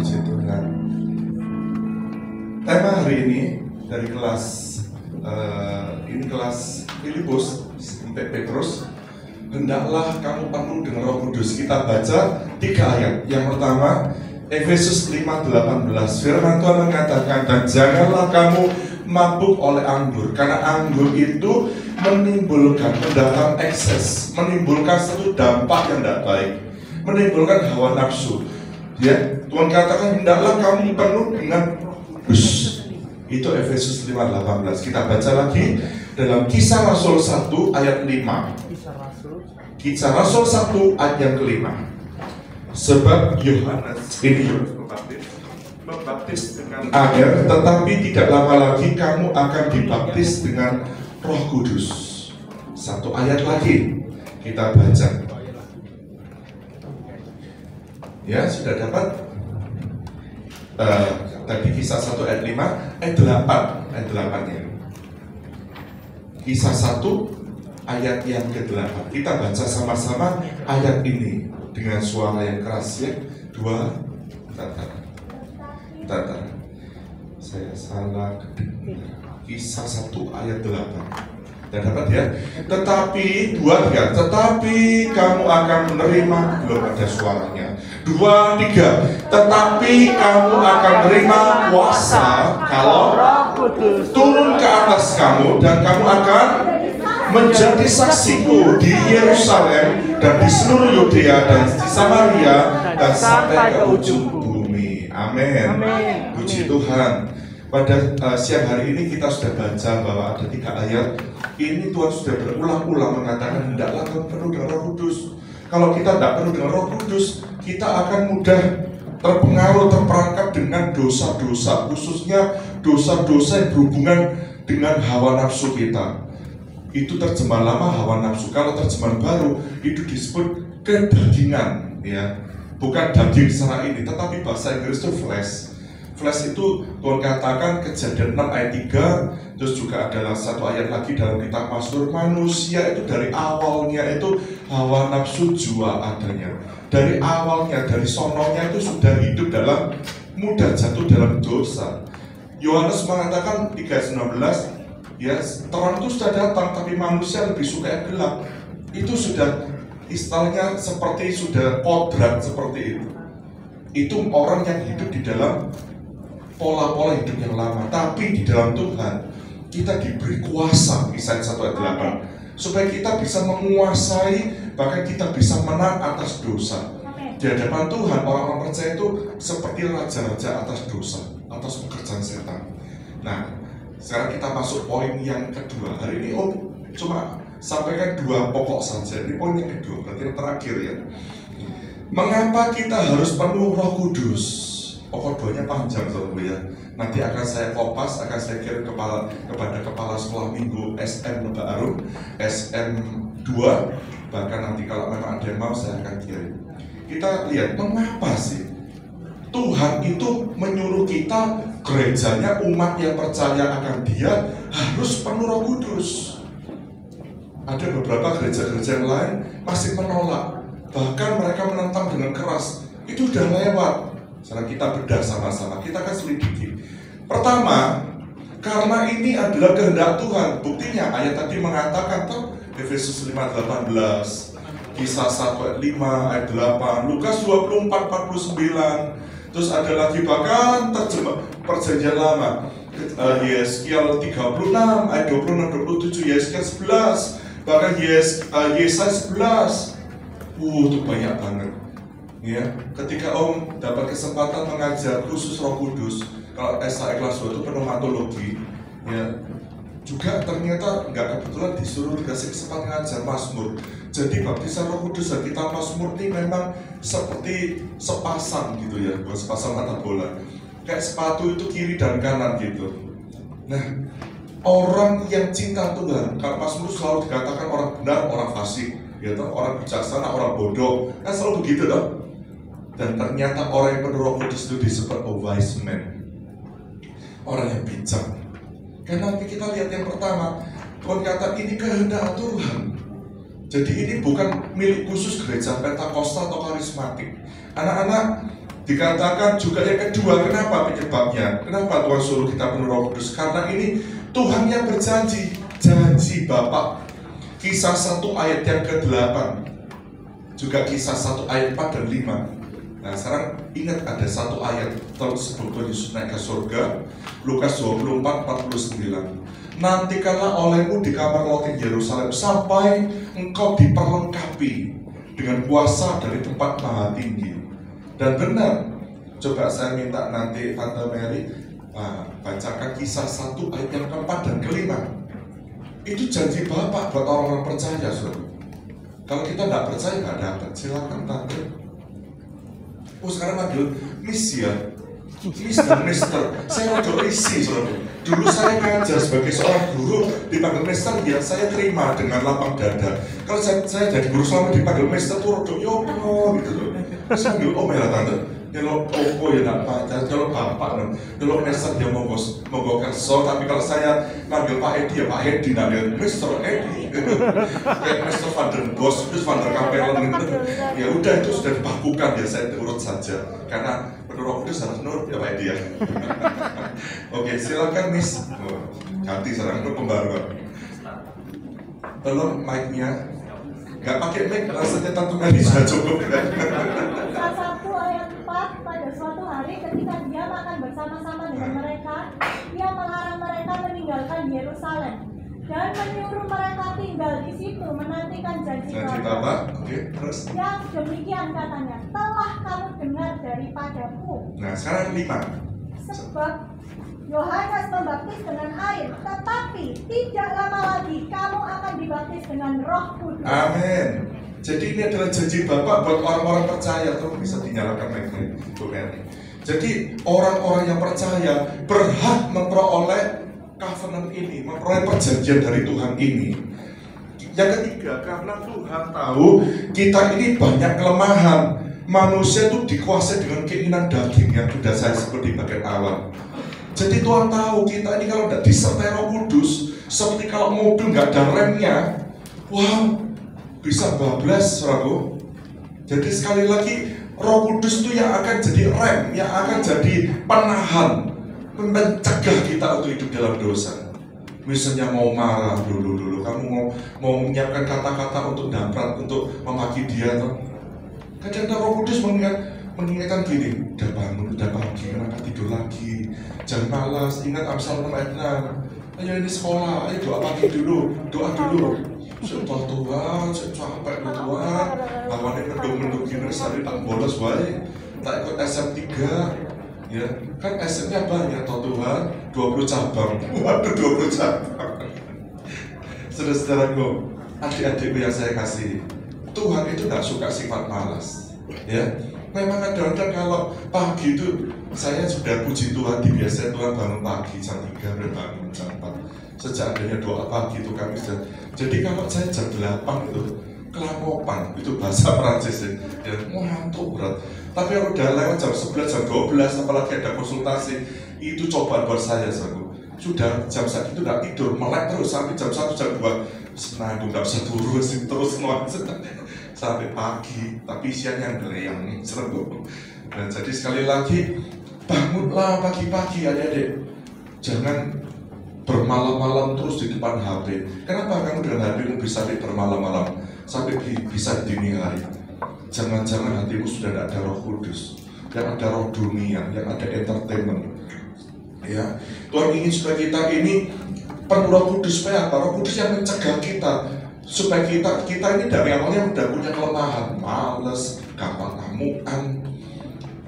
Puji Tuhan. Tema hari ini dari kelas eh, ini kelas Filipus sampai Petrus. Hendaklah kamu penuh dengan Roh Kudus. Kita baca tiga ayat. Yang pertama Efesus 5:18. Firman Tuhan mengatakan dan janganlah kamu mabuk oleh anggur karena anggur itu menimbulkan mendatang ekses, menimbulkan satu dampak yang tidak baik, menimbulkan hawa nafsu. Ya, Tuhan katakan hendaklah kamu penuh dengan Kudus. Itu Efesus 5:18. Kita baca lagi dalam Kisah Rasul 1 ayat 5. Kisah Rasul Kisah Rasul 1 ayat yang kelima. Sebab Yohanes ini membaptis dengan air, tetapi tidak lama lagi kamu akan dibaptis dengan Roh Kudus. Satu ayat lagi kita baca. Ya, sudah dapat? Eh, tadi kisah 1 ayat 5, ayat 8, ayat 8 ya. Kisah 1 ayat yang ke-8. Kita baca sama-sama ayat ini dengan suara yang keras ya. Dua, tata. Tata. Saya salah. Kisah 1 ayat 8. Dan dapat ya. Tetapi dua tiga. Tetapi kamu akan menerima belum ada suaranya. Dua tiga. Tetapi kamu akan menerima kuasa kalau turun ke atas kamu dan kamu akan menjadi saksiku di Yerusalem dan di seluruh Yudea dan di Samaria dan sampai ke ujung bumi. Amin. Amin. Puji Tuhan. Pada uh, siang hari ini kita sudah baca bahwa ada tiga ayat. Ini Tuhan sudah berulang-ulang mengatakan hendaklah kamu penuh dengan Roh Kudus. Kalau kita tidak penuh dengan Roh Kudus, kita akan mudah terpengaruh, terperangkap dengan dosa-dosa, khususnya dosa-dosa yang berhubungan dengan hawa nafsu kita. Itu terjemahan lama hawa nafsu. Kalau terjemahan baru itu disebut kedagingan, ya. Bukan daging secara ini, tetapi bahasa Inggris itu flesh. Flesh itu Tuhan katakan kejadian 6 ayat 3 Terus juga adalah satu ayat lagi dalam kitab Mazmur Manusia itu dari awalnya itu hawa nafsu jua adanya. Dari awalnya, dari sononya itu sudah hidup dalam mudah jatuh dalam dosa. Yohanes mengatakan 3:19 ya terang itu sudah datang tapi manusia lebih suka yang gelap. Itu sudah istilahnya seperti sudah kodrat seperti itu. Itu orang yang hidup di dalam pola-pola hidup yang lama. Tapi di dalam Tuhan kita diberi kuasa misalnya 1 ayat 8 supaya kita bisa menguasai bahkan kita bisa menang atas dosa. Di hadapan Tuhan orang-orang percaya itu seperti raja-raja atas dosa atas pekerjaan setan. Nah sekarang kita masuk poin yang kedua. Hari ini Om cuma sampaikan dua pokok saja. Ini poin yang kedua berarti yang terakhir ya. Mengapa kita harus penuh roh kudus pokok doanya panjang saudara ya. Nanti akan saya kopas, akan saya kirim kepala, kepada kepala sekolah minggu SM Lebak Arum, SM 2, bahkan nanti kalau memang ada yang mau saya akan kirim. Kita lihat mengapa sih Tuhan itu menyuruh kita gerejanya umat yang percaya akan Dia harus penuh Roh Kudus. Ada beberapa gereja-gereja yang lain masih menolak, bahkan mereka menentang dengan keras. Itu udah lewat, sekarang kita bedah sama-sama, kita akan selidiki. Pertama, karena ini adalah kehendak Tuhan. Buktinya ayat tadi mengatakan tuh Efesus 5:18, Kisah 1 ayat 5 ayat 8, Lukas 24 49. Terus ada lagi bahkan terjemah perjanjian lama. Uh, Yeskiel 36 ayat 26 27, Yeskiel 11, bahkan Yes, uh, Yesaya 11. Uh, itu banyak banget ya ketika om dapat kesempatan mengajar khusus Roh Kudus kalau SAE kelas 2 itu pneumatologi ya juga ternyata nggak kebetulan disuruh dikasih kesempatan ngajar Mazmur. Jadi baptisan Roh Kudus dan kita Mazmur ini memang seperti sepasang gitu ya buat sepasang mata bola. Kayak sepatu itu kiri dan kanan gitu. Nah orang yang cinta Tuhan kalau Mazmur selalu dikatakan orang benar orang fasik gitu orang bijaksana orang bodoh. Kan selalu begitu dong dan ternyata orang yang penuh roh kudus itu disebut a wise man orang yang bijak karena nanti kita lihat yang pertama Tuhan kata ini kehendak Tuhan jadi ini bukan milik khusus gereja Pentakosta atau karismatik anak-anak Dikatakan juga yang kedua, kenapa penyebabnya? Kenapa Tuhan suruh kita penuh roh kudus? Karena ini Tuhan yang berjanji, janji Bapak. Kisah 1 ayat yang ke-8. Juga kisah 1 ayat 4 dan 5. Nah sekarang ingat ada satu ayat terus sebelum Yesus naik ke surga Lukas 24 49 Nantikanlah olehmu di kamar loteng Yerusalem sampai engkau diperlengkapi dengan kuasa dari tempat maha tinggi. Dan benar coba saya minta nanti Tante Mary uh, bacakan kisah satu ayat yang keempat dan kelima. Itu janji Bapak buat orang-orang percaya saudara. Kalau kita tidak percaya nggak dapat silakan Tante oh sekarang manggil Miss ya Mister, Mister, saya udah isi saudara. Dulu saya ngajar sebagai seorang guru dipanggil Mister, ya saya terima dengan lapang dada. Kalau saya, saya jadi guru selama dipanggil Mister tuh rodok yopo gitu loh. Terus manggil Om ya tante, kalau opo ya nak pacar, kalau bapak Mister dia mau bos, mau gue kerso, tapi kalau saya manggil Pak Edi ya Pak Edi, manggil Mister Edi, kayak Mister Van der Bos, terus Van der Kapellen gitu. Ya udah itu sudah dibakukan ya saya turut saja, karena Roh Kudus harus nurut ya Pak Edi ya. Oke, silakan Miss. Oh, ganti sekarang itu pembaruan. Belum mic-nya. Gak pakai mic, rasanya Tante Meli sudah cukup kan? Kisah satu ayat 4 pada suatu hari ketika dia makan bersama-sama dengan mereka, dia melarang mereka meninggalkan Yerusalem dan menyuruh mereka tinggal di situ menantikan janji Bapa. Oke, terus. Yang demikian katanya, telah kamu dengar daripadaku. Nah, sekarang lima. Sebab Yohanes membaptis dengan air, tetapi tidak lama lagi kamu akan dibaptis dengan Roh Kudus. Amin. Jadi ini adalah janji Bapak buat orang-orang percaya tuh bisa dinyalakan mic-nya. Jadi orang-orang yang percaya berhak memperoleh covenant ini, memperoleh perjanjian dari Tuhan ini. Yang ketiga, karena Tuhan tahu kita ini banyak kelemahan. Manusia itu dikuasai dengan keinginan daging yang sudah saya sebut di bagian awal. Jadi Tuhan tahu kita ini kalau tidak disertai Roh Kudus, seperti kalau mobil nggak ada remnya, wow, bisa bablas, saudaraku. Jadi sekali lagi Roh Kudus itu yang akan jadi rem, yang akan jadi penahan, mencegah kita untuk hidup dalam dosa. Misalnya mau marah dulu dulu, kamu mau mau menyiapkan kata-kata untuk damprat, untuk memaki dia, toh. Kadang-kadang Roh Kudus mengingat mengingatkan gini, udah bangun, udah pagi, kenapa tidur lagi? Jangan malas, ingat Amsal 6 ayat 6. Ayo ini sekolah, ayo doa pagi dulu, doa dulu. Sumpah Tuhan, saya capek Tuhan. Lawannya mendung-mendung sehari tak bolos wae. Tak ikut SM3, ya. Kan SM-nya banyak toh Tuhan 20 cabang. Waduh 20 cabang. Saudara-saudaraku adik-adikku yang saya kasih Tuhan itu tidak suka sifat malas ya. Memang kadang-kadang kalau pagi itu saya sudah puji Tuhan dibiasakan Tuhan bangun pagi jam 3 berbangun jam 4 sejak adanya doa pagi itu kami sudah jadi kalau saya jam 8 itu kelamopan itu bahasa Perancis ya, ya ngantuk berat. Tapi kalau udah lewat jam 11 jam 12 apalagi ada konsultasi. Itu cobaan buat saya saudaraku sudah jam saat itu udah tidur melek terus sampai jam 1 jam 2 senang nggak bisa turun terus sampai pagi tapi siangnya yang nih serem dan jadi sekali lagi bangunlah pagi-pagi adik-adik. Jangan bermalam-malam terus di depan HP kenapa? Kamu dengan HP bisa bermalam-malam sampai bisa di dini hari jangan-jangan hatimu sudah tidak ada roh kudus yang ada roh dunia yang ada entertainment. Ya Tuhan ingin supaya kita ini penuh roh kudus supaya apa? Roh kudus yang mencegah kita supaya kita kita ini dari awalnya udah punya kelemahan. Males gampang amukan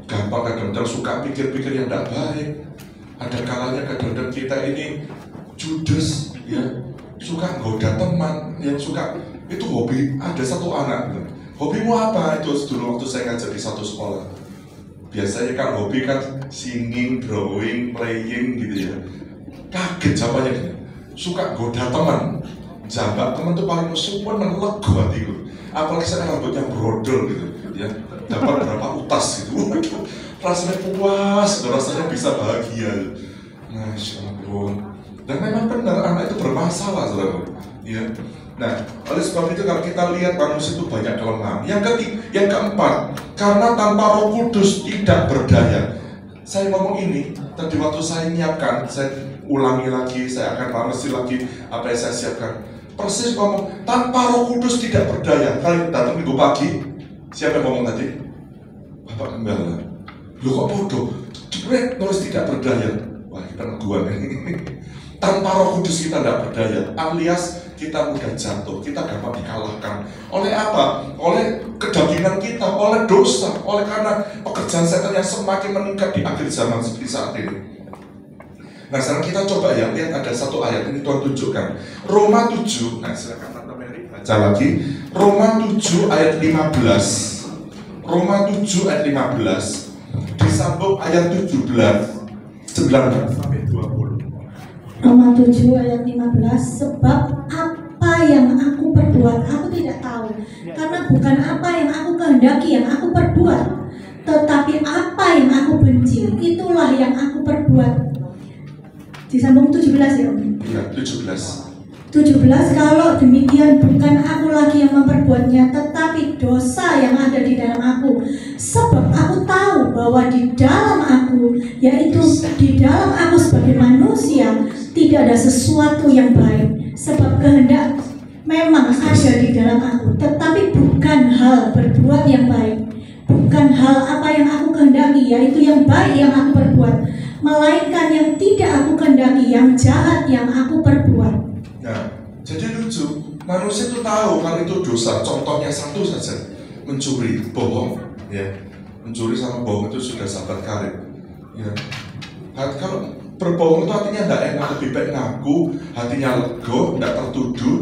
gampang kadang-kadang suka pikir-pikir yang tidak baik. Ada kalanya kadang-kadang kita ini judes ya. Suka goda teman yang suka itu hobi ada satu anak gitu. hobimu apa? Itu dulu waktu saya ngajar di satu sekolah. Biasanya kan hobi kan singing, drawing, playing gitu ya. Kaget jawabannya. Dia suka goda teman. Jabat teman tuh paling super lego hatiku. Apalagi saya rambutnya brodol gitu ya. Dapat berapa utas gitu. Rasanya puas rasanya bisa bahagia. Masya Allah. Dan memang benar anak itu bermasalah saudara. Ya Nah, oleh sebab itu kalau kita lihat manusia itu banyak kelemahan. Yang ketiga, yang keempat, karena tanpa Roh Kudus tidak berdaya. Saya ngomong ini tadi waktu saya nyiapkan, saya ulangi lagi, saya akan pamesi lagi apa yang saya siapkan. Persis ngomong tanpa Roh Kudus tidak berdaya. Kalian datang minggu pagi, siapa yang ngomong tadi? Bapak Gembala. Lu kok bodoh? Direct nulis tidak berdaya. Wah, kita neguan ini. Tanpa roh kudus kita tidak berdaya, alias kita mudah jatuh, kita gampang dikalahkan. Oleh apa? Oleh kedagingan kita, oleh dosa, oleh karena pekerjaan setan yang semakin meningkat di akhir zaman seperti saat ini. Nah sekarang kita coba ya, lihat ada satu ayat ini Tuhan tunjukkan. Roma 7, nah silakan Tante Mary baca lagi. Roma 7 ayat 15. Roma 7 ayat 15 disambung ayat 17 19 sampai 20. Roma 7 ayat 15 Sebab yang aku perbuat aku tidak tahu. Karena bukan apa yang aku kehendaki yang aku perbuat Tetapi apa yang aku benci Itulah yang aku perbuat. Disambung 17 ya Om? Ya, 17. 17 kalau demikian bukan aku lagi yang memperbuatnya tetapi dosa yang ada di dalam aku. Sebab aku tahu bahwa di dalam aku yaitu di dalam aku sebagai manusia tidak ada sesuatu yang baik. Sebab kehendak memang ada di dalam aku tetapi bukan hal berbuat yang baik bukan hal apa yang aku kehendaki yaitu yang baik yang aku perbuat melainkan yang tidak aku kehendaki yang jahat yang aku perbuat Nah, jadi lucu. Manusia itu tahu kalau itu dosa. Contohnya satu saja, mencuri, bohong, ya. Mencuri sama bohong itu sudah sahabat karib. Ya. Nah, kalau berbohong itu artinya tidak enak, lebih baik ngaku, hatinya lego, tidak tertuduh,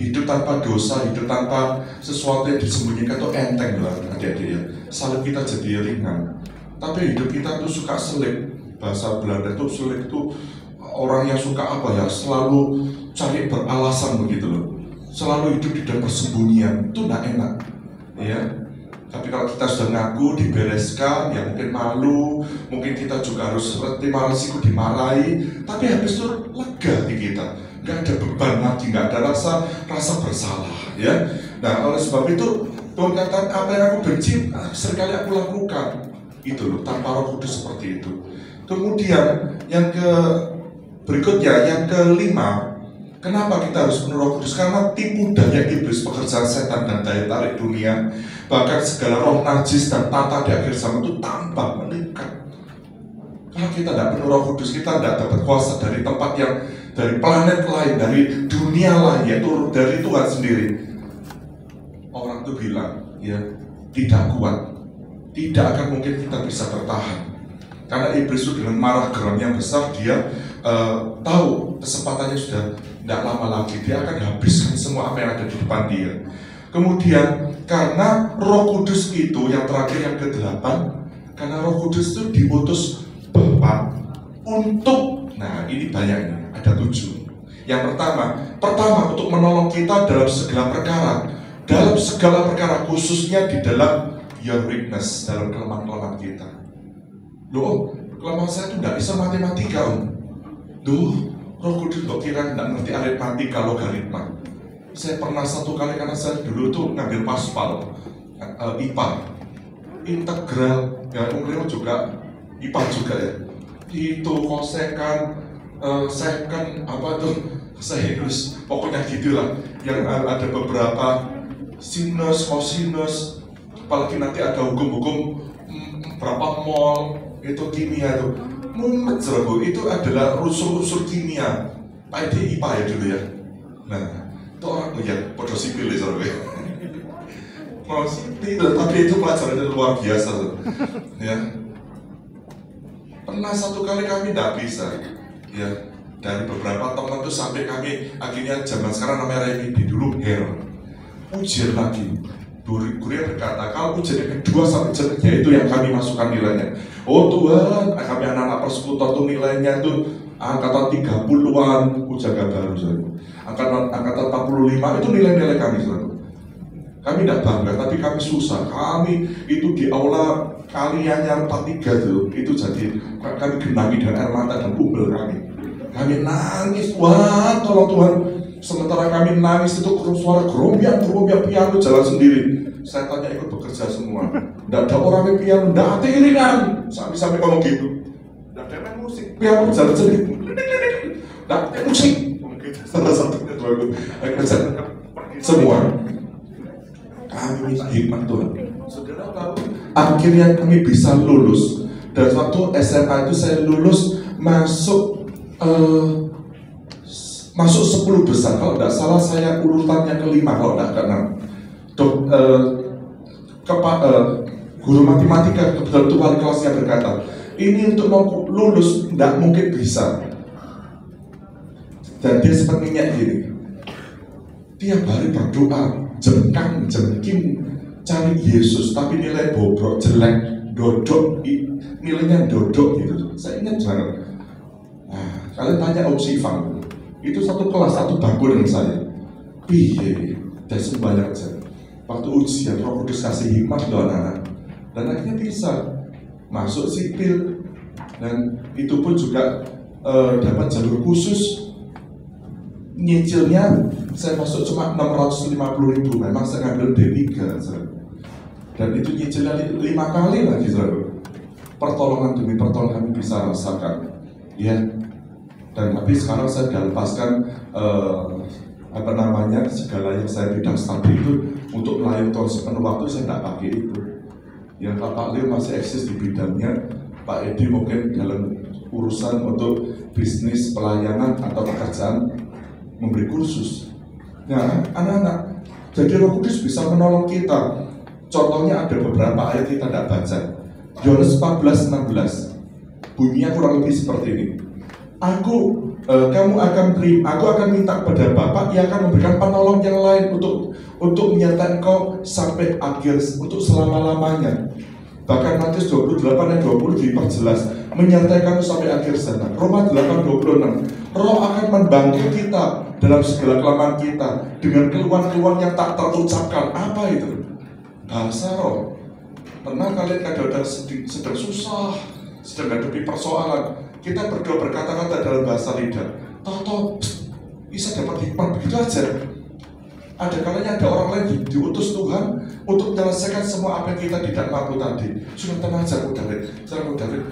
hidup tanpa dosa, hidup tanpa sesuatu yang disembunyikan itu enteng lah adik-adik ya. Salib kita jadi ringan. Tapi hidup kita tuh suka selip. Bahasa Belanda itu selip itu orang yang suka apa ya selalu cari beralasan begitu loh selalu hidup di dalam persembunyian itu tidak enak ya tapi kalau kita sudah ngaku dibereskan ya mungkin malu mungkin kita juga harus terima resiko dimarahi tapi habis itu lega di kita nggak ada beban lagi nggak ada rasa rasa bersalah ya nah oleh sebab itu Tuhan katakan apa yang aku benci ah, sering kali aku lakukan itu loh tanpa roh kudus seperti itu kemudian yang ke Berikutnya, yang kelima, kenapa kita harus penuh roh kudus? Karena tipu daya iblis, pekerjaan setan dan daya tarik dunia, bahkan segala roh najis dan tata di akhir zaman itu tampak meningkat. Kalau kita tidak penuh roh kudus, kita tidak dapat kuasa dari tempat yang dari planet lain, dari dunia lain, yaitu dari Tuhan sendiri. Orang itu bilang, ya tidak kuat, tidak akan mungkin kita bisa bertahan. Karena iblis itu dengan marah geram yang besar, dia uh, tahu kesempatannya sudah tidak lama lagi dia akan habiskan semua apa yang ada di depan dia kemudian karena roh kudus itu yang terakhir yang ke-8 karena roh kudus itu diutus Bapa untuk nah ini banyak ada tujuh yang pertama pertama untuk menolong kita dalam segala perkara dalam segala perkara khususnya di dalam your weakness dalam kelemahan-kelemahan kita loh kelemahan saya itu tidak bisa matematika om Duh, Roh Kudus kok kira nggak ngerti aritmatika logaritma. Saya pernah satu kali karena saya dulu tuh ngambil paspal uh, IPA, integral, ya umumnya juga IPA juga ya. Itu kosekan, uh, second apa tuh sinus, pokoknya gitulah. Yang ada beberapa sinus, cosinus, apalagi nanti ada hukum-hukum hmm, berapa mol itu kimia tuh. Mumet bu. Itu adalah unsur-unsur kimia. Pak IPA ya dulu ya. Nah itu orang ya pada sipil ya saudara mau sipil. Tapi itu pelajarannya luar biasa tuh ya. Pernah satu kali kami tidak bisa ya dari beberapa teman tuh sampai kami akhirnya zaman sekarang namanya remedi dulu hair ujian lagi Guru-guru berkata, kalau ujian kedua sampai ketiga itu yang kami masukkan nilainya. Oh Tuhan, kami anak-anak persekutuan tuh nilainya tuh angkatan 30-an, ujian baru saja. Angkatan, angkatan 45 itu nilai-nilai kami saudara. Kami tidak bangga, tapi kami susah. Kami itu di aula kalian 43 tuh, itu jadi kami genangi dengan air mata dan umbel kami. Kami nangis, wah tolong Tuhan, sementara kami nangis itu suara gerombiang gerombiang piano jalan sendiri. Saya tanya ikut bekerja semua? Tidak ada orang yang piano tidak ada iringan. Sampai sampai ngomong gitu. Tidak ada main musik piano jalan sendiri. Tidak ada musik. Gitu. salah satunya kerja semua. Kami hikmat Tuhan. Saudara tahu akhirnya kami bisa lulus. Dan waktu SMA itu saya lulus masuk uh, masuk 10 besar. Kalau tidak salah saya urutannya kelima kalau tidak keenam. Uh, kepa, uh, guru matematika kebetulan itu wali kelasnya berkata ini untuk mau lulus tidak mungkin bisa. Dan dia sempat minyak gini tiap hari berdoa jengkang jengking cari Yesus tapi nilai bobrok jelek dodok nilainya dodok gitu. Saya ingat banget. Nah, kalian tanya Om Sifang itu satu kelas satu bangku dengan saya. Piye? Dan sembanyak aja. Waktu ujian Roh Kudus kasih hikmat loh anak-anak. Dan akhirnya bisa masuk sipil. Dan itu pun juga uh, dapat jalur khusus. Nyicilnya saya masuk cuma 650 ribu. Memang saya ngambil D3 saya dan itu nyicilnya lima kali lagi saudara pertolongan demi pertolongan kami bisa rasakan. Ya dan tapi sekarang saya sudah lepaskan uh, apa namanya segala yang saya bidang studi itu untuk melayani Tuhan sepenuh waktu saya tidak pakai itu. Yang Pak Leo masih eksis di bidangnya. Pak Edi mungkin dalam urusan untuk bisnis pelayanan atau pekerjaan memberi kursus. Nah anak-anak jadi Roh Kudus bisa menolong kita Contohnya ada beberapa ayat kita tidak baca. Yohanes 14, 16. Bunyinya kurang lebih seperti ini. Aku, eh, kamu akan beri, aku akan minta kepada Bapak, ia akan memberikan penolong yang lain untuk untuk menyertai engkau sampai akhir, untuk selama-lamanya. Bahkan Matius 28 dan 20 diperjelas, menyertai kamu sampai akhir sana. Roma 8, 26. Roh akan membantu kita dalam segala kelemahan kita dengan keluhan-keluhan yang tak terucapkan. Apa itu? Bahasa roh. Pernah kalian kadang-kadang sedang susah, sedang menghadapi persoalan, kita berdoa berkata-kata dalam bahasa lidah. Tahu-tahu bisa dapat hikmat begitu aja. Ada kalanya ada orang lain di, diutus Tuhan untuk menyelesaikan semua apa yang kita tidak mampu tadi. Sudah tenang saja, Bu David. Sudah Bu David.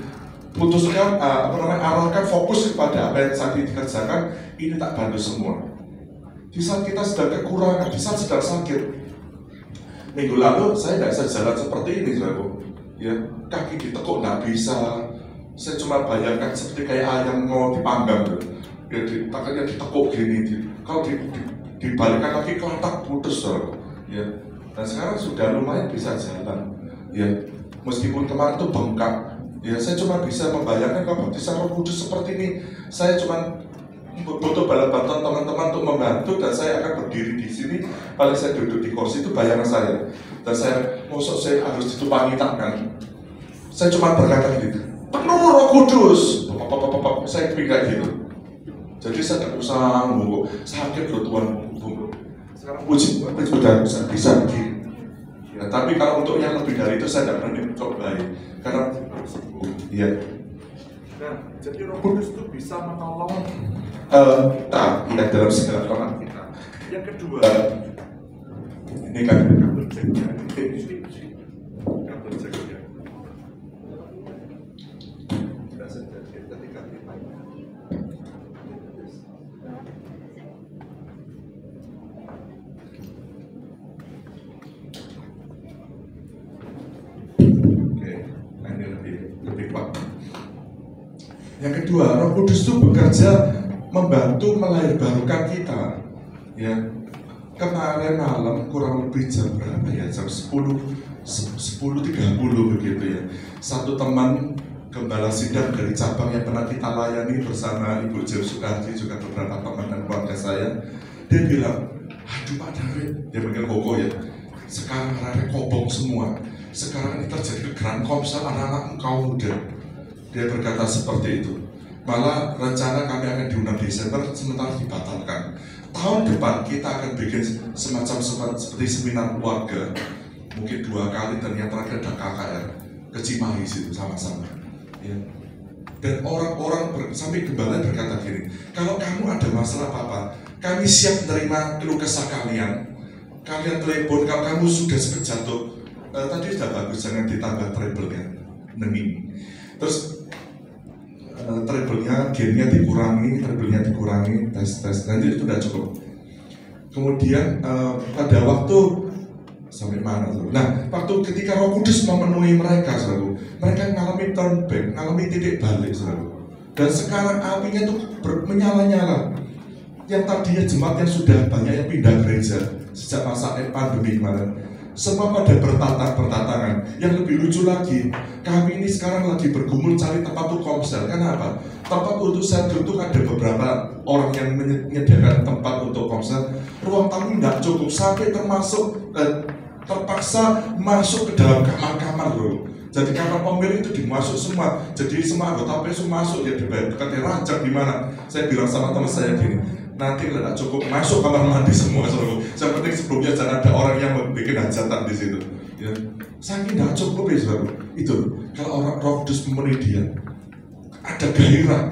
Putuskan, uh, apa namanya, arahkan fokus kepada apa yang saat ini dikerjakan. Ini tak bantu semua. Di saat kita sedang kekurangan, di saat sedang sakit, minggu lalu saya tidak bisa jalan seperti ini saudara ya kaki ditekuk nggak bisa. Saya cuma bayangkan seperti kayak ayam mau dipanggang gitu. ya di, tangannya ditekuk gini di, kalau di, di, dibalikkan lagi kelatak putus saudara ya dan sekarang sudah lumayan bisa jalan. Ya meskipun kemarin itu bengkak. Ya saya cuma bisa membayangkan kalau baptisan roh seperti ini. Saya cuma butuh bala bantuan teman-teman untuk membantu dan saya akan berdiri di sini. Paling saya duduk di kursi itu bayangan saya. Dan saya musuh saya harus ditupangi tangan saya cuma berkata gitu. Penuh roh kudus. Saya pikir gitu. Jadi saya tidak usah nunggu. Sakit loh Tuhan. Sekarang puji sudah bisa bisa begini ya, tapi kalau untuk yang lebih dari itu saya tidak berani coba karena ya Nah, jadi Roh Kudus itu bisa menolong uh, tak ya dalam segala kelemahan kita. Yang kedua, ini kan kabel ceknya, kabel ceknya. Oke, nah ini lebih lebih kuat. Yang kedua, Roh Kudus itu bekerja membantu melahirkan kita. Ya, kemarin malam kurang lebih jam berapa ya? Jam 10 10.30 begitu ya. Satu teman gembala sidang dari cabang yang pernah kita layani bersama Ibu Jil Sukarti juga beberapa teman dan keluarga saya dia bilang aduh Pak David dia panggil koko ya sekarang ada kobong semua sekarang ini terjadi kegeran komsel anak-anak engkau muda dia berkata seperti itu. Malah rencana kami akan diundang Desember sementara dibatalkan. Tahun depan kita akan bikin semacam seperti seminar keluarga. Mungkin dua kali yang terakhir ada KKR ke Cimahi situ sama-sama. Ya. dan orang-orang ber- sampai gembala berkata gini, kalau kamu ada masalah apa-apa, kami siap menerima keluh kesah kalian. Kalian telepon kalau kamu sudah sempat jatuh. Eh, tadi sudah bagus, jangan ditambah treble-nya, nemi. Terus eh, treble-nya, gain-nya dikurangi, treble-nya dikurangi, tes tes, nanti itu sudah cukup. Kemudian eh, pada waktu sampai mana tuh? Nah, waktu ketika Roh Kudus memenuhi mereka selalu, mereka mengalami turn back, mengalami titik balik selalu. Dan sekarang apinya ber- menyala-nyala. Yang tadinya jemaat yang sudah banyak yang pindah gereja sejak masa pandemi kemarin, semua pada bertatang bertatangan. Yang lebih lucu lagi, kami ini sekarang lagi bergumul cari tempat untuk komsel. Kenapa? Tempat untuk satu itu ada beberapa orang yang menyediakan tempat untuk komsel. Ruang tamu tidak cukup sampai termasuk eh, terpaksa masuk ke dalam kamar-kamar loh. Jadi kamar pemilik itu dimasuk semua. Jadi semua anggota PSU masuk ya dibayar bukan di mana. Saya bilang sama teman saya gini, nanti tidak cukup masuk kamar mandi semua saudara. Yang penting sebelumnya jangan ada orang yang bikin hajatan di situ. Ya. Saking tidak cukup ya. Itu kalau orang roh kudus memenuhi dia, ada gairah.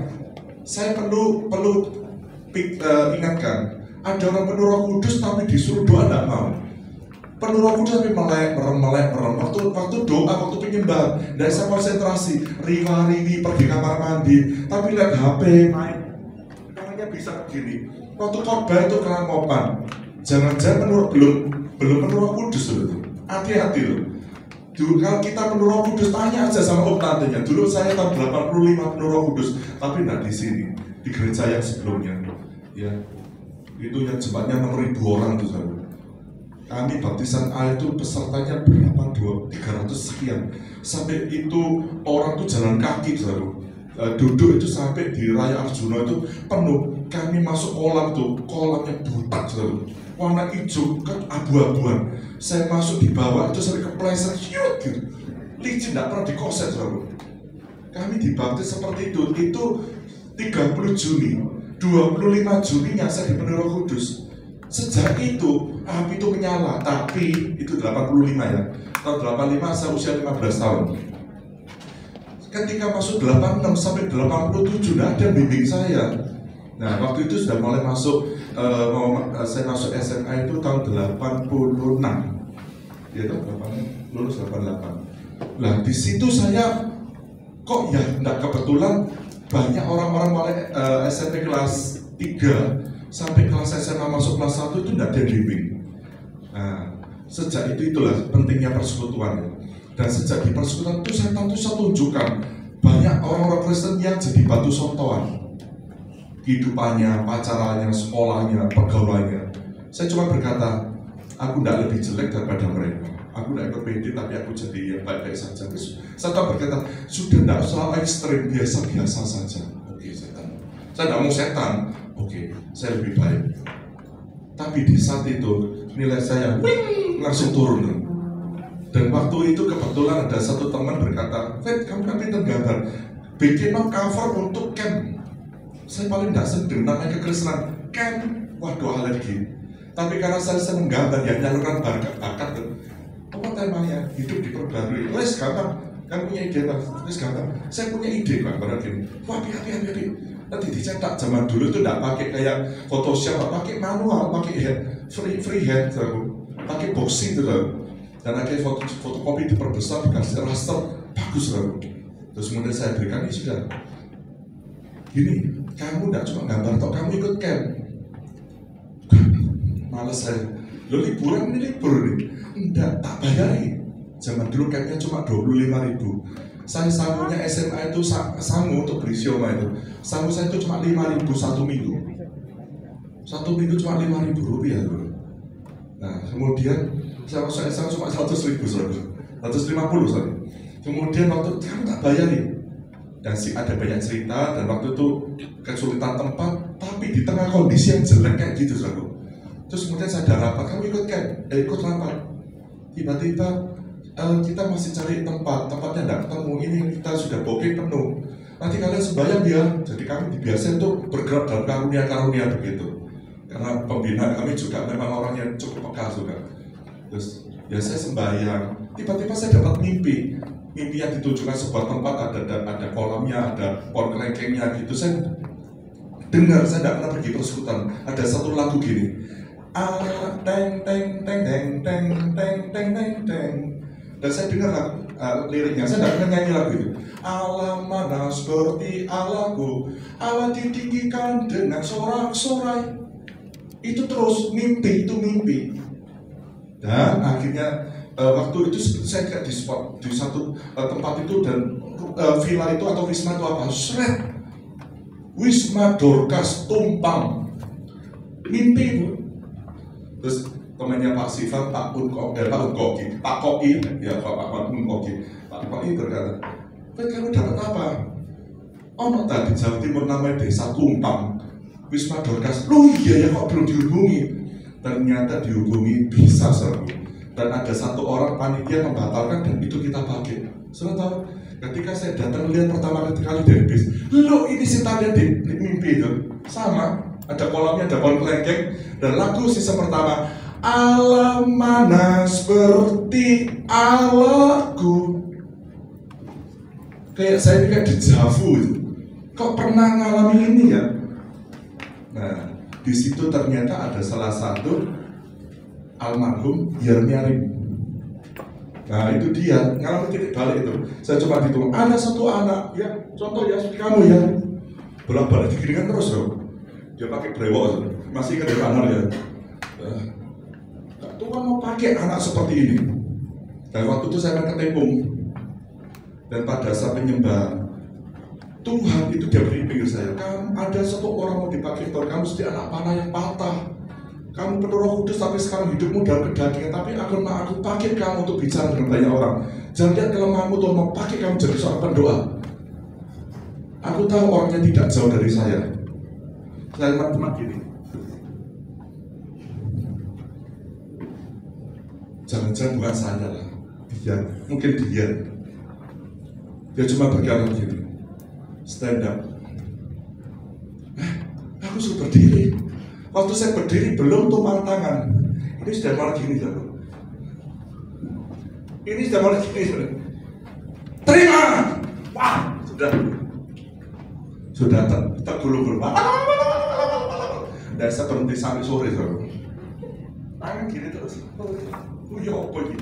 Saya perlu perlu eh, ingatkan, ada orang penuh roh kudus tapi disuruh doa tidak mau penuh roh kudus tapi melek, merem, melek, merem. Waktu, waktu doa, waktu penyembah, dan saya konsentrasi, riwa riwi pergi kamar mandi, tapi lihat HP, main, bisa begini. Waktu khotbah itu kerampokan, jangan-jangan menurut belum belum penuh roh kudus loh. Hati-hati loh. Dulu kalau kita penuh roh kudus, tanya aja sama om tantenya. Dulu saya tahun 85 penuh roh kudus, tapi tidak di sini, di gereja yang sebelumnya. Ya, itu yang jemaatnya 6000 orang tuh saudara kami baptisan air itu pesertanya berapa dua tiga ratus sekian sampai itu orang tuh jalan kaki selalu duduk itu sampai di raya Arjuna itu penuh. Kami masuk kolam tuh kolamnya butak selalu warna hijau kan abu-abuan. Saya masuk di bawah itu sampai kepleset hiut gitu. Licin tidak pernah dikoset selalu kami dibaptis seperti itu. Itu 30 Juni. 25 Juninya saya dipenuhi roh kudus. Sejak itu api itu menyala, tapi itu 85 ya. Tahun 85 saya usia 15 tahun. Ketika masuk 86 sampai 87 tidak ada bimbing saya. Nah waktu itu sudah mulai masuk, eh, mau eh, saya masuk SMA itu tahun 86. Ya itu 8, lulus 88. Nah di situ saya kok ya tidak kebetulan banyak orang-orang mulai eh, SMP kelas 3 sampai kelas SMA masuk kelas 1 itu tidak ada bimbing. Nah, sejak itu itulah pentingnya persekutuan. Dan sejak di persekutuan itu saya tentu saya tunjukkan banyak orang-orang Kristen yang jadi batu sontoan. Kehidupannya, pacarannya, sekolahnya, pergaulannya. Saya cuma berkata, aku tidak lebih jelek daripada mereka. Aku tidak ikut tapi aku jadi yang baik-baik saja. Saya tak berkata, sudah tidak selalu ekstrim, biasa-biasa saja. Oke, setan. Saya tidak mau setan, oke, saya lebih baik. Tapi di saat itu nilai saya langsung turun. Dan waktu itu kebetulan ada satu teman berkata, Fred, kamu kan pinter gambar, bikin cover untuk camp. Saya paling tidak sedang namanya kekristenan, camp, waduh alergi. Tapi karena saya senang gambar, ya nyalurkan bakat, bakat. Apa temanya? Hidup diperbarui. Wes gampang, kamu punya ide wes gampang. Saya punya ide bang, pada gini. Wah, hati hati hati. Nanti dicetak zaman dulu tuh tidak pakai kayak Photoshop, pakai manual, pakai hand, free free hand, pakai boxing tuh. Dan akhirnya foto fotokopi diperbesar dikasih raster bagus loh. Terus kemudian saya berikan ini sudah. Gini, kamu tidak cuma gambar toh, kamu ikut camp. Males saya. Lo liburan ini libur nih. Enggak, tak bayari. Zaman dulu campnya cuma 25 ribu. Saya sangunya SMA itu sa- sangu untuk beli sioma itu. Sangu saya itu cuma 5 ribu satu minggu. Satu minggu cuma 5 ribu rupiah dulu. Nah, kemudian saya masuk SMA cuma 100 ribu sorry. 150 sorry. Kemudian waktu kamu tak bayarin. Dan si ada banyak cerita dan waktu itu kesulitan tempat, tapi di tengah kondisi yang jelek kayak gitu sorry. Terus kemudian saya ada rapat, kamu ikut kan? Eh, ikut rapat. Tiba-tiba eh, kita masih cari tempat, tempatnya tidak ketemu. Ini kita sudah booking penuh. Nanti kalian sembahyang ya. Jadi kami dibiasakan untuk bergerak dalam karunia-karunia begitu. Karena pembina kami juga memang orang yang cukup peka juga. Terus ya saya sembahyang. Tiba-tiba saya dapat mimpi. Mimpi yang ditujukan sebuah tempat ada ada, ada kolam drumnya, ada pohon kelengkengnya gitu. Saya dengar, saya tidak pernah pergi persekutuan. Ada satu lagu gini. Ah, teng teng teng teng teng teng teng teng teng. Dan saya dengar lagu, uh, liriknya, saya tidak pernah nyanyi lagu itu. Allah mana seperti Allahku, Allah ditinggikan dengan sorak-sorai. Itu terus mimpi, itu mimpi. Dan akhirnya uh, waktu itu saya kayak di di satu uh, tempat itu dan uh, villa itu atau wisma itu apa? Seret. Wisma Dorcas tumpang. Mimpi itu. Terus temannya Pak Sifat, Pak Unko, eh, Pak Unkoki, Pak Koki, ya Pak Pak Unkoki, Pak Koki berkata, Pak kamu dapat apa? Oh, no, tadi Jawa Timur namanya Desa Tumpang, Wisma Dorcas. Lu iya ya kok belum dihubungi? Ternyata dihubungi bisa seru. Dan ada satu orang panitia membatalkan dan itu kita pakai. Sudah tahu? Ketika saya datang lihat pertama kali dari bis, lo ini sih tadi di, mimpi itu sama. Ada kolamnya, ada pohon kelengkeng dan lagu sisa pertama Allah mana seperti Allahku kayak saya ini kayak dejavu kok pernah ngalami ini ya nah di situ ternyata ada salah satu almarhum Yermiarim nah itu dia. Ngalami titik balik itu. Saya coba hitung ada satu anak. Ya contoh ya seperti kamu ya. Bolak balik digiringkan terus loh. Dia pakai brewok masih ke depan ya? Uh, Tuhan mau pakai anak seperti ini? Dan waktu itu saya akan ketepung. Dan pada saat penyembah Tuhan itu dia beri pinggir saya kamu ada satu orang mau dipakai Tuhan kamu seperti anak panah yang patah. Kamu penuh roh kudus tapi sekarang hidupmu dalam kedagingan. Tapi aku mau aku pakai kamu untuk bicara dengan banyak orang. Jangan lihat kelemahanmu Tuhan mau pakai kamu jadi seorang pendoa. Aku tahu orangnya tidak jauh dari saya. Saya teman-teman gini jangan-jangan bukan saya lah. Dia mungkin dia. Dia cuma berkata begini stand up. Eh, aku sudah berdiri. Waktu saya berdiri belum tumpang tangan. Ini sudah malah gini saudara ini sudah malah gini saudara terima! Wah sudah. Sudah ter tergulung-gulung. Dan saya berhenti sampai sore saudara tangan gini terus. Oh ya apa ini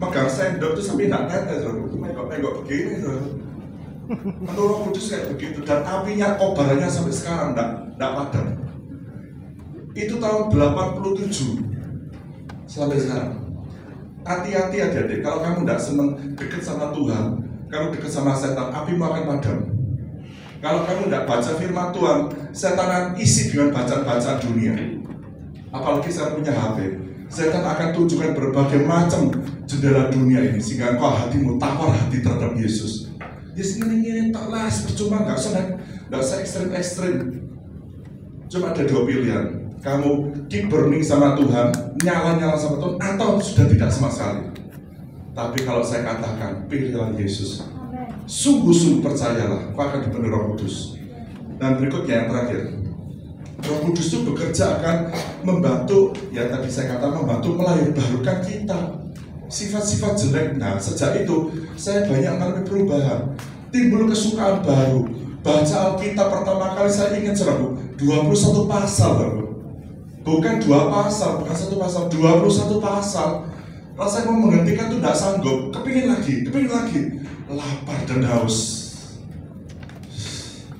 megang sendok itu sampai tidak tetes saudara tengok-tengok begini saudara menurut kudus kayak begitu dan apinya kobarannya sampai sekarang tidak tidak padam. Itu tahun 87 sampai sekarang. Hati-hati adik-adik kalau kamu tidak senang dekat sama Tuhan kamu dekat sama setan apimu akan padam. Kalau kamu tidak baca firman Tuhan setan akan isi dengan bacaan-bacaan dunia. Apalagi saya punya HP setan akan tunjukkan berbagai macam jendela dunia ini sehingga kau hatimu tawar hati terhadap Yesus Ini ini tak las percuma nggak usah nggak usah ekstrim ekstrim cuma ada dua pilihan. Kamu keep burning sama Tuhan nyala nyala sama Tuhan atau sudah tidak sama sekali. Tapi kalau saya katakan pilihlah Yesus. Sungguh-sungguh percayalah kau akan dipenuhi Roh Kudus. Dan berikutnya yang terakhir. Roh Kudus itu bekerja akan membantu, ya tadi saya katakan membantu melahirkan kita sifat-sifat jelek. Nah, sejak itu saya banyak mengalami perubahan, timbul kesukaan baru. Baca Alkitab pertama kali saya ingat serabu 21 pasal, baru. bukan dua pasal, bukan satu pasal, 21 pasal. Rasanya mau menghentikan itu tidak sanggup, kepingin lagi, kepingin lagi, lapar dan haus.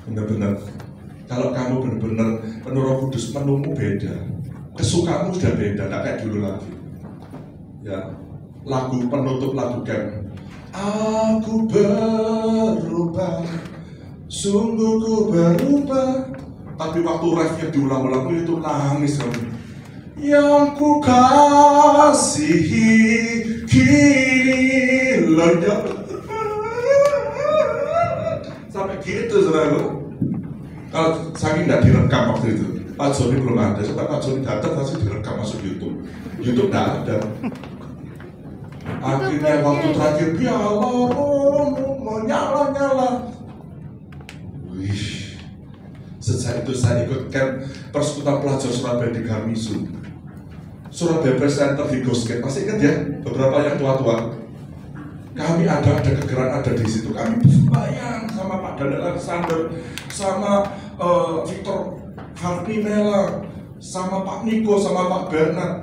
Benar-benar kalau kamu benar-benar penuh roh kudus menumu beda kesukaanmu sudah beda tidak kayak dulu lagi ya lagu penutup lagu camp aku berubah sungguh ku berubah. Tapi waktu refnya diulang-ulang itu nangis kamu. Yang ku kasihi kini lenyap sampai gitu saudara kalau saking tidak direkam waktu itu. Pak Joni belum ada. Setelah Pak Joni datang pasti direkam masuk YouTube. YouTube tidak ada akhirnya waktu terakhir ya Allah mau nyala nyala wih sejak itu saya ikut camp persekutuan pelajar Surabaya di Garmisu. Surabaya Presenter di Gosket masih ingat ya beberapa yang tua-tua? Kami ada ada kegeran ada di situ. Kami bayang sama Pak Daniel Alexander, sama uh, Victor Harpimela, sama Pak Niko, sama Pak Bernard.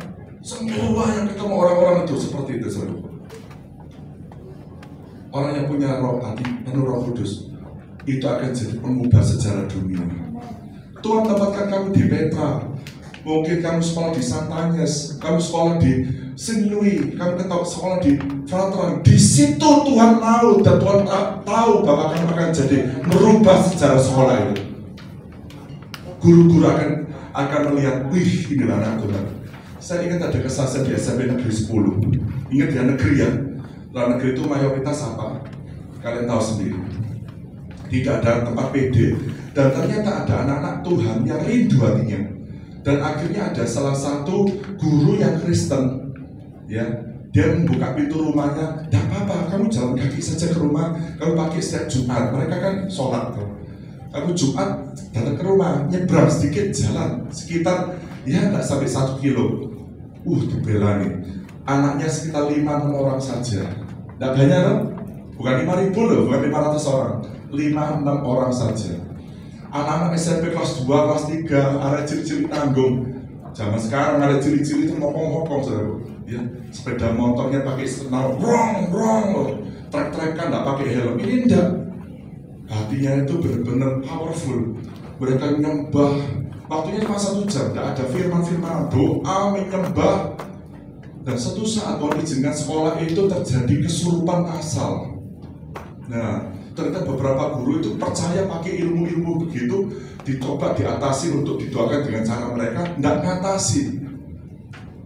Semua yang ketemu orang-orang itu seperti itu selalu. Orang yang punya roh hati, penuh roh kudus, itu akan jadi pengubah sejarah dunia. Tuhan tempatkan kamu di Petra, mungkin kamu sekolah di Santanyes, kamu sekolah di Sinlui, kamu ketemu sekolah di Fratron. Di situ Tuhan mau dan Tuhan tahu bahwa kamu akan jadi merubah sejarah sekolah itu. Guru-guru akan akan melihat, wih ini anak Tuhan. Saya ingat ada kesaksian di SMP Negeri 10. Ingat ya negeri ya, Lalu negeri itu mayoritas apa? Kalian tahu sendiri. Tidak ada tempat PD dan ternyata ada anak-anak Tuhan yang rindu hatinya. Dan akhirnya ada salah satu guru yang Kristen, ya, dia membuka pintu rumahnya, tidak apa-apa, kamu jalan kaki saja ke rumah, kamu pakai setiap Jumat, mereka kan sholat tuh. Kamu Jumat datang ke rumah, nyebrang sedikit jalan, sekitar ya nggak sampai satu kilo. Uh, dibela nih. Anaknya sekitar lima enam orang saja tidak banyak kan? Bukan 5 ribu loh, bukan 500 orang. 5-6 orang saja. Anak-anak SMP kelas 2, kelas 3, ada ciri-ciri tanggung. Zaman sekarang ada ciri-ciri itu ngomong-ngomong saudara. Ya, sepeda motornya pakai senal, wrong, wrong loh. Trek-trekan nggak pakai helm. Ini enggak. Hatinya itu benar-benar powerful. Mereka menyembah. Waktunya cuma satu jam, tidak ada firman-firman doa, menyembah, dan suatu saat Tuhan izinkan sekolah itu terjadi kesurupan asal. Nah, ternyata beberapa guru itu percaya pakai ilmu-ilmu begitu, dicoba diatasi untuk didoakan dengan cara mereka, tidak ngatasi.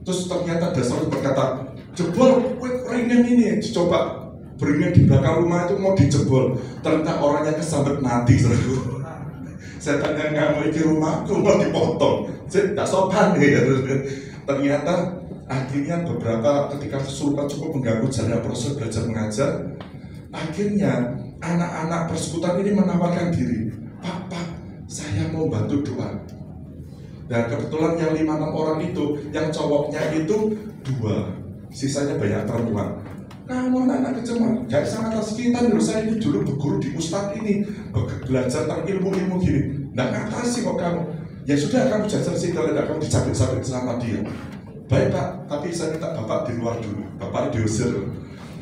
Terus ternyata ada satu berkata, jebol ringan ini, dicoba beringin di belakang rumah itu mau dijebol. Ternyata orangnya kesambet mati, Saya tanya nggak mau di rumahku mau dipotong, saya tidak sopan ya. Ternyata akhirnya beberapa ketika kesurupan cukup mengganggu jalannya proses belajar mengajar akhirnya anak-anak persekutuan ini menawarkan diri pak pak saya mau bantu doa dan kebetulan yang lima enam orang itu yang cowoknya itu dua sisanya banyak perempuan kamu anak-anak kecemar gak sangat atas kita dulu saya ini dulu berguru di ustadz ini belajar tentang ilmu-ilmu gini nggak ngatasi kok kamu ya sudah kamu jajar sih kalau tidak kamu dicabik-cabik sama dia Baik Pak, tapi saya minta Bapak di luar dulu. Bapak diusir.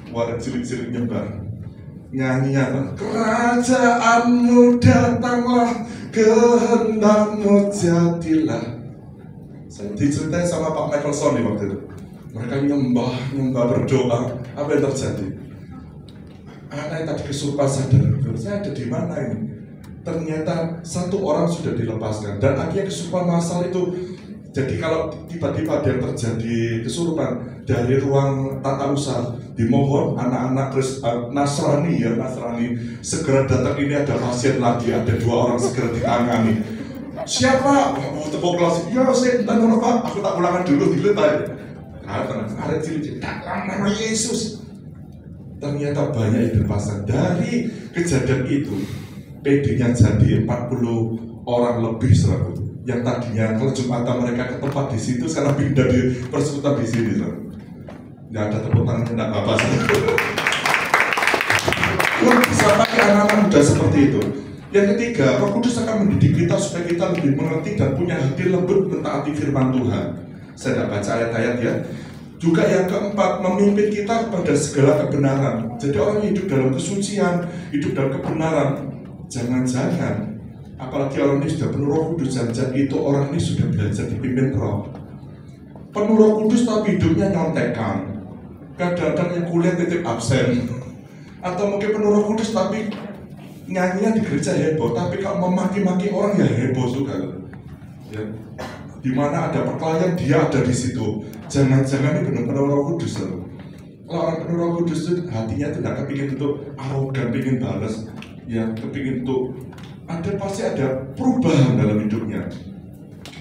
Wadah cilik-cilik nyebar. Nyanyian Kerajaanmu datanglah, kehendakmu jadilah. Saya diceritain sama Pak Michael Sony waktu itu. Mereka nyembah, nyembah berdoa. Apa yang terjadi? Anak yang tadi kesurupan sadar, saya ada di mana ini? Ternyata satu orang sudah dilepaskan dan akhirnya kesurupan masal itu jadi kalau tiba-tiba yang terjadi kesurupan dari ruang tata usaha, dimohon anak-anak uh, Nasrani ya Nasrani segera datang ini ada pasien lagi, ada dua orang segera ditangani. Siapa? Oh, tepuk kelas. Ya, saya dan Pak, aku tak ulangan dulu dulu Nah, ada ciri-ciri dalam nama Yesus. Ternyata banyak yang berpasang dari kejadian itu. PD-nya jadi 40 orang lebih seratus yang tadinya kalau Jumatan mereka ke tempat di situ sekarang pindah di persekutuan di sini so. Nggak ada tepuk tangan tidak apa-apa Tuhan bisa pakai anak-anak muda seperti itu yang ketiga, Roh Kudus akan mendidik kita supaya kita lebih mengerti dan punya hati lembut mentaati firman Tuhan. Saya tidak baca ayat-ayat ya. Juga yang keempat, memimpin kita pada segala kebenaran. Jadi orang yang hidup dalam kesucian, hidup dalam kebenaran. Jangan-jangan apalagi orang ini sudah penuh roh kudus jangan itu orang ini sudah belajar dipimpin roh penuh roh kudus tapi hidupnya nyontekan kadang-kadang yang kuliah titip absen atau mungkin penuh roh kudus tapi nyanyinya di gereja heboh tapi kalau memaki-maki orang ya heboh juga ya di mana ada perkelahian dia ada di situ jangan-jangan ini benar-benar roh kudus loh kalau orang roh kudus itu hatinya tidak kepingin untuk arogan pingin balas ya kepingin untuk ada pasti ada perubahan dalam hidupnya.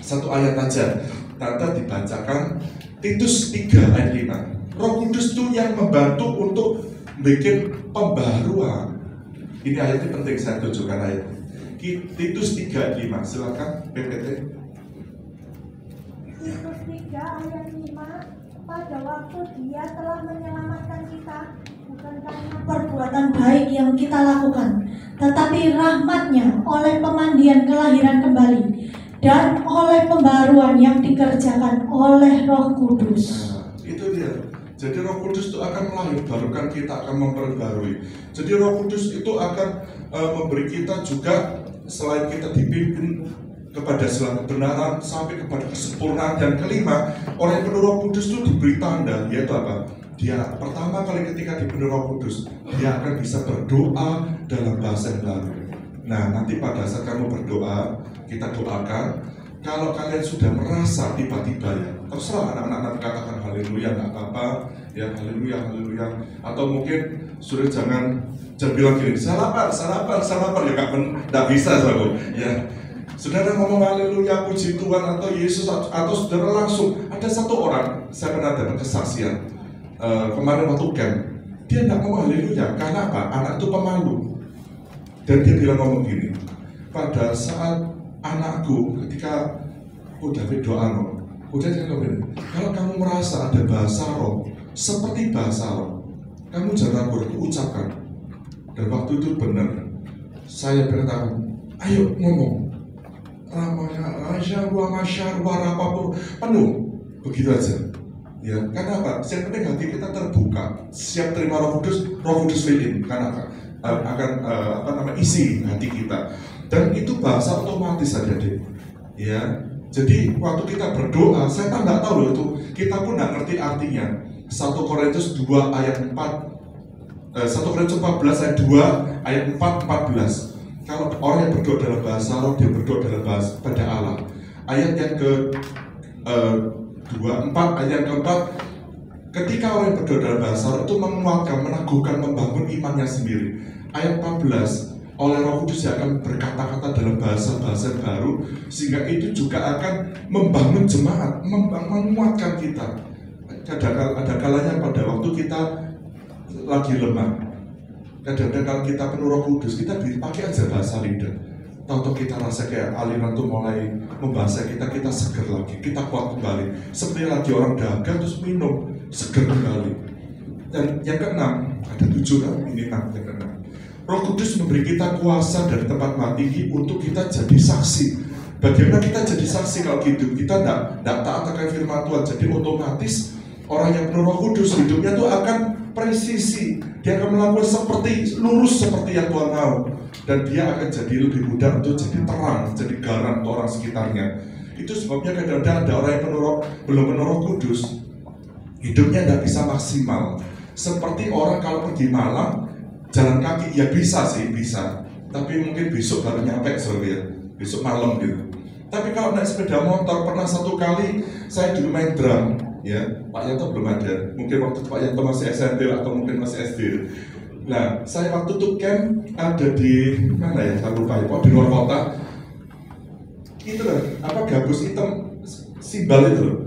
Satu ayat aja, Tante dibacakan Titus 3 ayat 5. Roh Kudus itu yang membantu untuk bikin pembaruan. Ini ayatnya penting saya tunjukkan ayat. Titus 3 ayat 5, silakan PPT. Titus 3 ayat 5 pada waktu dia telah menyelamatkan kita bukan karena perbuatan baik yang kita lakukan, tetapi rahmatnya oleh pemandian kelahiran kembali dan oleh pembaruan yang dikerjakan oleh Roh Kudus. Nah, itu dia. Jadi Roh Kudus itu akan melahirkan kita, akan memperbarui. Jadi Roh Kudus itu akan uh, memberi kita juga selain kita dipimpin kepada segala kebenaran sampai kepada kesempurnaan dan kelima yang penuh Kudus itu diberi tanda yaitu apa? Dia pertama kali ketika diberi Roh Kudus dia akan bisa berdoa dalam bahasa yang baru. Nah nanti pada saat kamu berdoa kita doakan kalau kalian sudah merasa tiba-tiba ya terserah anak-anak nanti katakan haleluya nggak apa-apa ya haleluya haleluya atau mungkin sudah jangan jangan bilang gini salapan salapan salapan ya nggak bisa selalu ya Saudara ngomong haleluya puji Tuhan atau Yesus atau saudara langsung ada satu orang saya pernah dapat kesaksian uh, kemarin waktu camp. Dia nggak ngomong haleluya karena apa? Anak itu pemalu. Dan dia bilang ngomong gini pada saat anakku ketika udah berdoa no, udah dia ngomong kalau kamu merasa ada bahasa roh seperti bahasa roh kamu jangan ragu ucapkan dan waktu itu benar saya berkata ayo ngomong penuh. Begitu aja. Ya karena apa? Yang penting hati kita terbuka. Siap terima roh kudus roh kudus fill karena uh, akan uh, apa namanya isi hati kita. Dan itu bahasa otomatis saja deh ya. Jadi waktu kita berdoa saya kan nggak tahu loh itu. Kita pun nggak ngerti artinya. 1 Korintus 2 ayat 4 1 Korintus 14 ayat 2 ayat 4 14 kalau orang yang berdoa dalam bahasa roh dia berdoa dalam bahasa pada Allah. Ayat yang ke uh, dua empat ayat keempat ketika orang yang berdoa dalam bahasa roh itu menguatkan meneguhkan membangun imannya sendiri. Ayat 14 oleh Roh Kudus yang akan berkata-kata dalam bahasa-bahasa baru sehingga itu juga akan membangun jemaat, menguatkan kita. Ada kalanya pada waktu kita lagi lemah, kadang-kadang kalau kita penuh roh kudus kita pakai aja bahasa lidah tahu kita rasa kayak aliran tuh mulai membahasa kita kita seger lagi kita kuat kembali. Seperti lagi orang dagang terus minum seger kembali. Dan yang keenam ada tujuh kan? Ini enam yang keenam. Roh Kudus memberi kita kuasa dari tempat mati untuk kita jadi saksi. Bagaimana kita jadi saksi kalau hidup kita tidak taat akan firman Tuhan. Jadi otomatis orang yang penuh Roh Kudus hidupnya itu akan presisi. Dia akan melakukan seperti lurus seperti yang Tuhan mau. Dan dia akan jadi lebih mudah untuk jadi terang, jadi garam untuk orang sekitarnya. Itu sebabnya kadang-kadang ada orang yang penuh roh, belum penuh roh kudus, hidupnya tidak bisa maksimal. Seperti orang kalau pergi malam, jalan kaki, ya bisa sih, bisa. Tapi mungkin besok baru nyampe ya, besok malam gitu. Tapi kalau naik sepeda motor, pernah satu kali saya dulu main drum, ya Pak Yanto belum ada. Mungkin waktu Pak Yanto masih SMP atau mungkin masih SD nah saya waktu itu camp ada di mana ya? Saya lupa ya di luar kota. Itu loh apa gabus hitam simbol itu loh.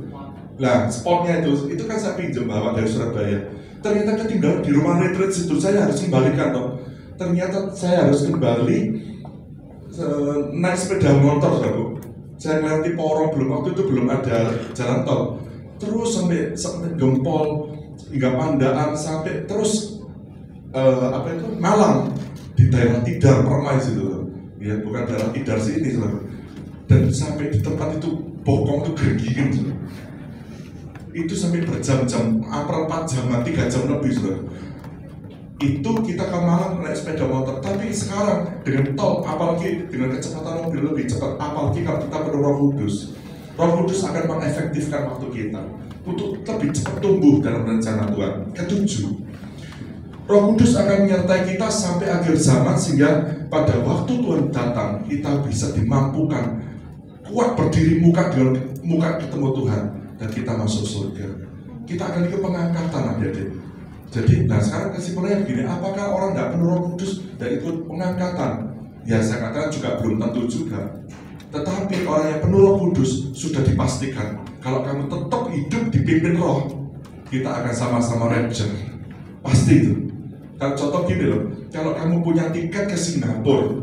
Nah spotnya itu itu kan saya pinjam bawa dari Surabaya. Ternyata ketinggalan di rumah retreat situ saya harus kembalikan toh ternyata saya harus kembali naik sepeda motor saya ngerti porong belum waktu itu belum ada jalan tol terus sampai sampai gempol hingga pandaan sampai terus uh, apa itu? Malang. Di daerah Tidar Permai situ. Ya bukan daerah Tidar sini saudara. Dan sampai di tempat itu bokong itu gergingin itu sampai berjam-jam empat jam tiga jam lebih itu kita ke Malang naik sepeda motor tapi sekarang dengan tol apalagi dengan kecepatan mobil lebih cepat apalagi kalau kita roh kudus Roh Kudus akan mengefektifkan waktu kita untuk lebih cepat tumbuh dalam rencana Tuhan. Ketujuh, Roh Kudus akan menyertai kita sampai akhir zaman sehingga pada waktu Tuhan datang kita bisa dimampukan kuat berdiri muka dengan muka ketemu Tuhan dan kita masuk surga. Kita akan ikut pengangkatan adik-adik. Jadi, nah sekarang kesimpulannya begini, apakah orang tidak penuh roh kudus dan ikut pengangkatan? Ya saya katakan juga belum tentu juga. Tetapi orang yang penuh roh kudus sudah dipastikan kalau kamu tetap hidup dipimpin roh, kita akan sama-sama rapture. Pasti itu. Kalau contoh gini loh, kalau kamu punya tiket ke Singapura,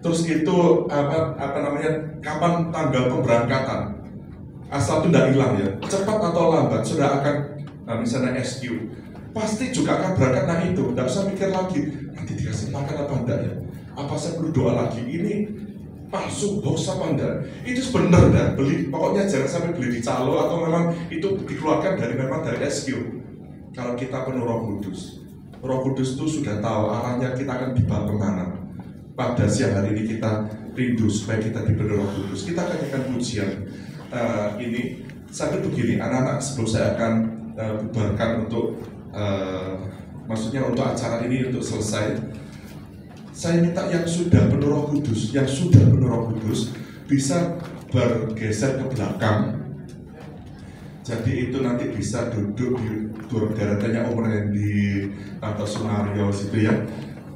terus itu apa apa namanya kapan tanggal pemberangkatan, asal itu tidak hilang ya, cepat atau lambat sudah akan nah misalnya SQ, pasti juga akan berangkat. Nah itu tidak usah mikir lagi nanti dikasih makan apa enggak ya? Apa saya perlu doa lagi? Ini palsu apa enggak? Itu sebenarnya dah beli pokoknya jangan sampai beli di calo atau memang itu dikeluarkan dari memang dari SQ kalau kita penuh roh kudus. Roh kudus itu sudah tahu arahnya kita akan dibawa ke mana pada siang hari ini kita rindu supaya kita diberi roh kudus. Kita akan nyanyikan pujian Eh, ini. Sampai begini anak-anak sebelum saya akan eh, bubarkan untuk eh, maksudnya untuk acara ini untuk selesai saya minta yang sudah roh kudus, yang sudah roh kudus bisa bergeser ke belakang. Jadi itu nanti bisa duduk di dua deretannya Om Randy, Tante Sunario situ ya.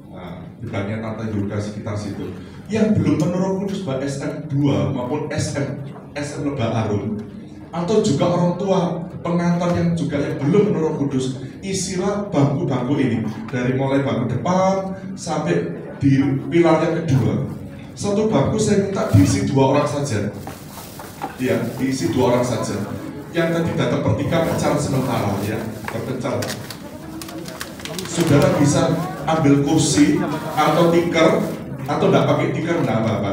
Nah, di Tante Yurga sekitar situ. Yang belum penuh roh kudus, Mbak SM2 maupun SM, SM Lebak Arum atau juga orang tua pengantar yang juga yang belum penuh roh kudus isilah bangku-bangku ini dari mulai bangku depan sampai di pilar yang kedua. Satu bangku saya minta diisi dua orang saja. Ya diisi dua orang saja. Yang tadi datang bertiga pencar sementara ya berpencar saudara bisa ambil kursi atau tikar atau tidak pakai tikar tidak apa-apa.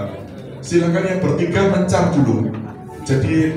Silakan yang bertiga mencar dulu. Jadi